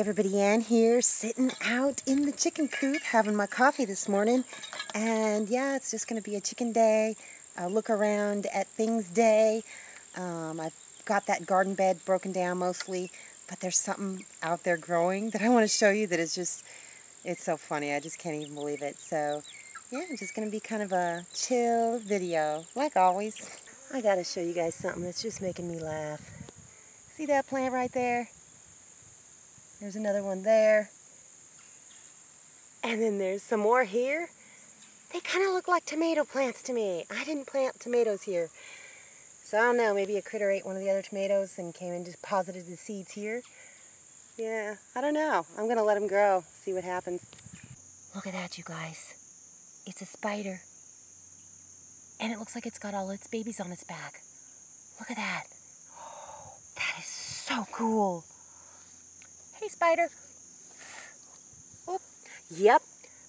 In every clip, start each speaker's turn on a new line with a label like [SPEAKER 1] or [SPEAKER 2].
[SPEAKER 1] everybody Ann here, sitting out in the chicken coop having my coffee this morning. And yeah, it's just going to be a chicken day, a look around at things day. Um, I've got that garden bed broken down mostly, but there's something out there growing that I want to show you that is just, it's so funny. I just can't even believe it. So yeah, it's just going to be kind of a chill video, like always. I got to show you guys something that's just making me laugh. See that plant right there? There's another one there. And then there's some more here. They kind of look like tomato plants to me. I didn't plant tomatoes here. So I don't know, maybe a critter ate one of the other tomatoes and came and deposited the seeds here. Yeah, I don't know. I'm going to let them grow, see what happens. Look at that, you guys. It's a spider. And it looks like it's got all its babies on its back. Look at that. Oh, that is so cool. Hey, spider. Oop. Yep,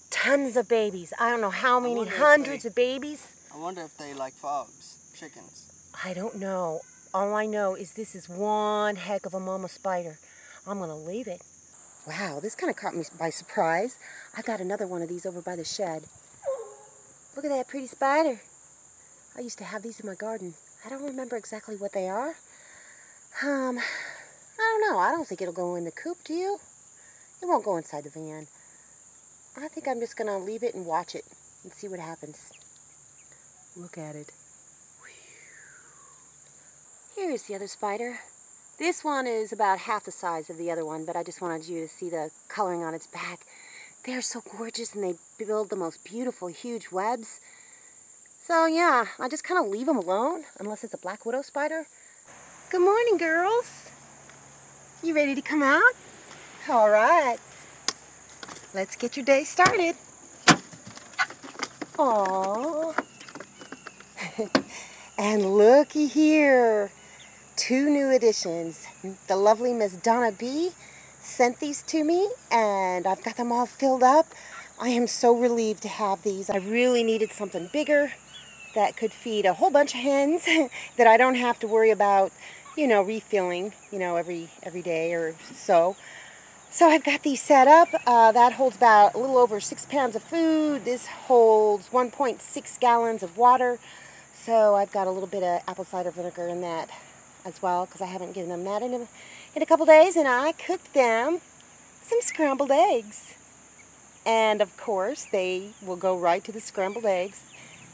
[SPEAKER 1] tons of babies. I don't know how many hundreds
[SPEAKER 2] they,
[SPEAKER 1] of babies.
[SPEAKER 2] I wonder if they like frogs, chickens.
[SPEAKER 1] I don't know. All I know is this is one heck of a mama spider. I'm going to leave it. Wow, this kind of caught me by surprise. I got another one of these over by the shed. Look at that pretty spider. I used to have these in my garden. I don't remember exactly what they are. Um, Oh, I don't know. I don't think it'll go in the coop, do you? It won't go inside the van. I think I'm just going to leave it and watch it and see what happens. Look at it. Here's the other spider. This one is about half the size of the other one, but I just wanted you to see the coloring on its back. They're so gorgeous and they build the most beautiful, huge webs. So yeah, I just kind of leave them alone, unless it's a black widow spider. Good morning, girls. You ready to come out? All right. Let's get your day started. Aww. and looky here. Two new additions. The lovely Miss Donna B sent these to me and I've got them all filled up. I am so relieved to have these. I really needed something bigger that could feed a whole bunch of hens that I don't have to worry about you know, refilling, you know, every every day or so. So I've got these set up. Uh, that holds about a little over six pounds of food. This holds 1.6 gallons of water. So I've got a little bit of apple cider vinegar in that as well because I haven't given them that in a, in a couple days. And I cooked them some scrambled eggs. And of course, they will go right to the scrambled eggs.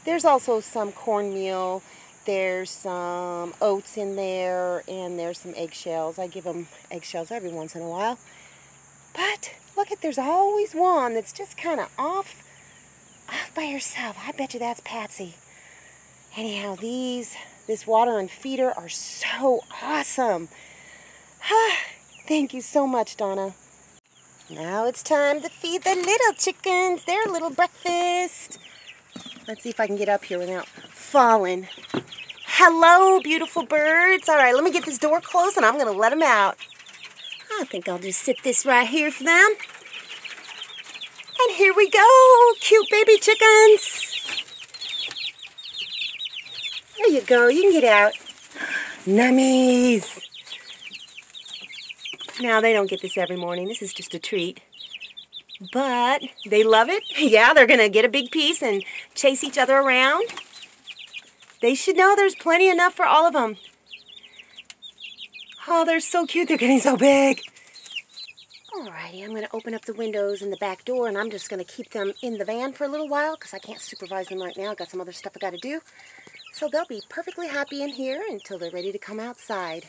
[SPEAKER 1] There's also some cornmeal there's some oats in there and there's some eggshells. I give them eggshells every once in a while. But look at, there's always one that's just kind of off, off by herself. I bet you that's Patsy. Anyhow, these, this water and feeder are so awesome. Ah, thank you so much, Donna. Now it's time to feed the little chickens their little breakfast. Let's see if I can get up here without falling. Hello, beautiful birds. All right, let me get this door closed and I'm going to let them out. I think I'll just sit this right here for them. And here we go, cute baby chickens. There you go, you can get out. Nummies. Now, they don't get this every morning. This is just a treat. But they love it. Yeah, they're going to get a big piece and chase each other around. They should know there's plenty enough for all of them. Oh, they're so cute. They're getting so big. Alrighty, I'm going to open up the windows and the back door, and I'm just going to keep them in the van for a little while because I can't supervise them right now. I've got some other stuff I got to do. So they'll be perfectly happy in here until they're ready to come outside.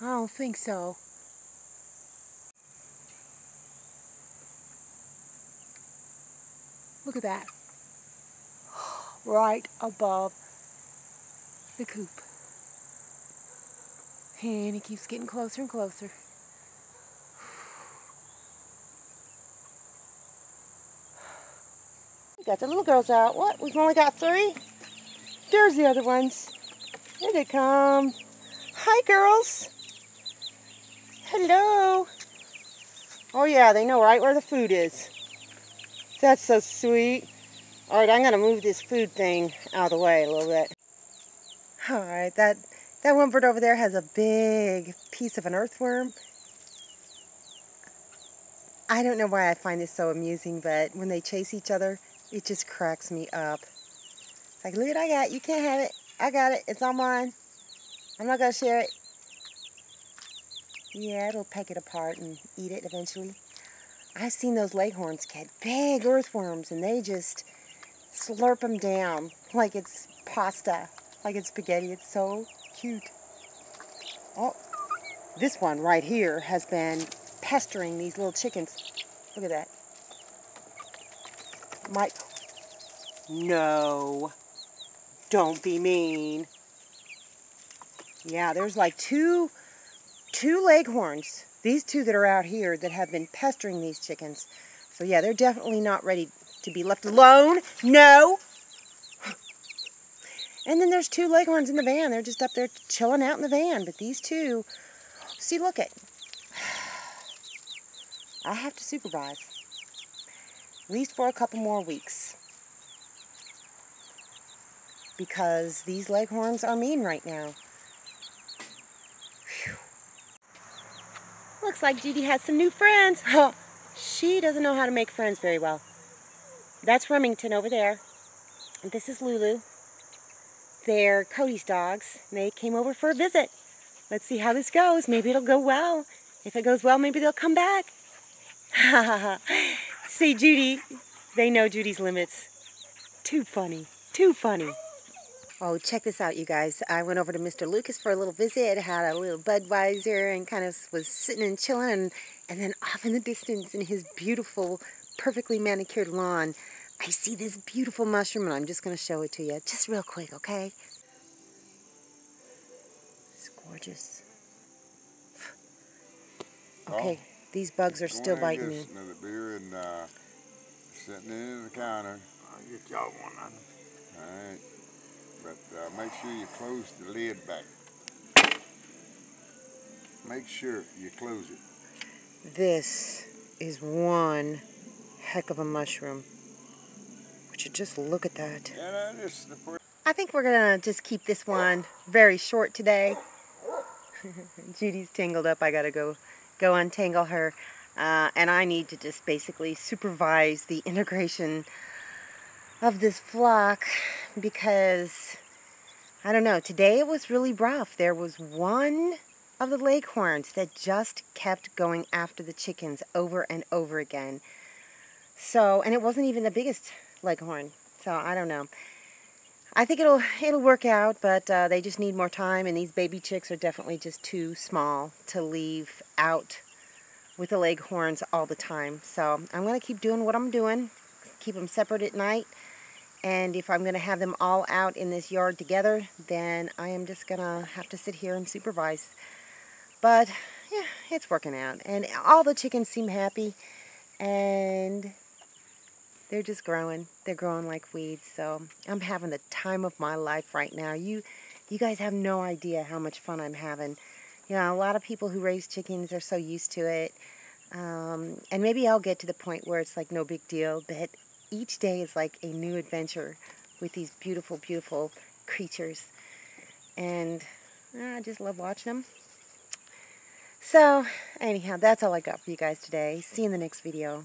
[SPEAKER 1] I don't think so. Look at that. Right above the coop. And he keeps getting closer and closer. Got the little girls out. What? We've only got three? There's the other ones. Here they come. Hi, girls. Hello. Oh, yeah, they know right where the food is. That's so sweet. All right, I'm to move this food thing out of the way a little bit. All right, that, that one bird over there has a big piece of an earthworm. I don't know why I find this so amusing, but when they chase each other, it just cracks me up. It's like, look what I got. You can't have it. I got it. It's all mine. I'm not going to share it. Yeah, it'll peck it apart and eat it eventually. I've seen those leghorns get big earthworms and they just slurp them down like it's pasta, like it's spaghetti. It's so cute. Oh, this one right here has been pestering these little chickens. Look at that. Mike. No. Don't be mean. Yeah, there's like two two leghorns. These two that are out here that have been pestering these chickens. So yeah, they're definitely not ready to be left alone. No. And then there's two leghorns in the van. They're just up there chilling out in the van. But these two, see, look at. I have to supervise. At least for a couple more weeks. Because these leghorns are mean right now. Looks like Judy has some new friends. Oh, she doesn't know how to make friends very well. That's Remington over there. This is Lulu. They're Cody's dogs. They came over for a visit. Let's see how this goes. Maybe it'll go well. If it goes well, maybe they'll come back. see, Judy, they know Judy's limits. Too funny. Too funny. Oh, check this out, you guys. I went over to Mr. Lucas for a little visit, had a little Budweiser, and kind of was sitting and chilling. And, and then off in the distance, in his beautiful, perfectly manicured lawn, I see this beautiful mushroom, and I'm just going to show it to you. Just real quick, okay? It's gorgeous. Okay, oh, these bugs are still biting me.
[SPEAKER 3] Another beer and uh, sitting in the counter.
[SPEAKER 2] I'll get y'all one.
[SPEAKER 3] All right but uh, make sure you close the lid back. Make sure you close it.
[SPEAKER 1] This is one heck of a mushroom. Would you just look at that?
[SPEAKER 3] Yeah,
[SPEAKER 1] I think we're going to just keep this one very short today. Judy's tangled up. I got to go go untangle her. Uh, and I need to just basically supervise the integration of this flock because I don't know, today it was really rough. There was one of the leghorns that just kept going after the chickens over and over again. So, and it wasn't even the biggest leghorn. So, I don't know. I think it'll it'll work out, but uh, they just need more time, and these baby chicks are definitely just too small to leave out with the leghorns all the time. So I'm going to keep doing what I'm doing, keep them separate at night, and if I'm going to have them all out in this yard together, then I am just going to have to sit here and supervise. But, yeah, it's working out. And all the chickens seem happy. And they're just growing. They're growing like weeds. So I'm having the time of my life right now. You, you guys have no idea how much fun I'm having. You know, a lot of people who raise chickens are so used to it. Um, and maybe I'll get to the point where it's like no big deal. But each day is like a new adventure with these beautiful, beautiful creatures. And uh, I just love watching them. So, anyhow, that's all I got for you guys today. See you in the next video.